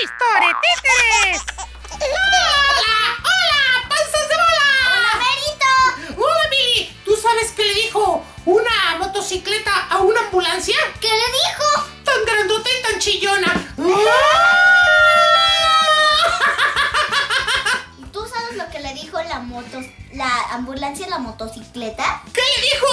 ¡Chistore títeres! ¡Hola! ¡Hola! ¡Panzas de bola! ¡Hola, Merito! ¡Hola, Billy! ¿Tú sabes qué le dijo una motocicleta a una ambulancia? ¿Qué le dijo? Tan grandota y tan chillona. ¡Ah! ¿Y tú sabes lo que le dijo la moto, la ambulancia a la motocicleta? ¿Qué le dijo?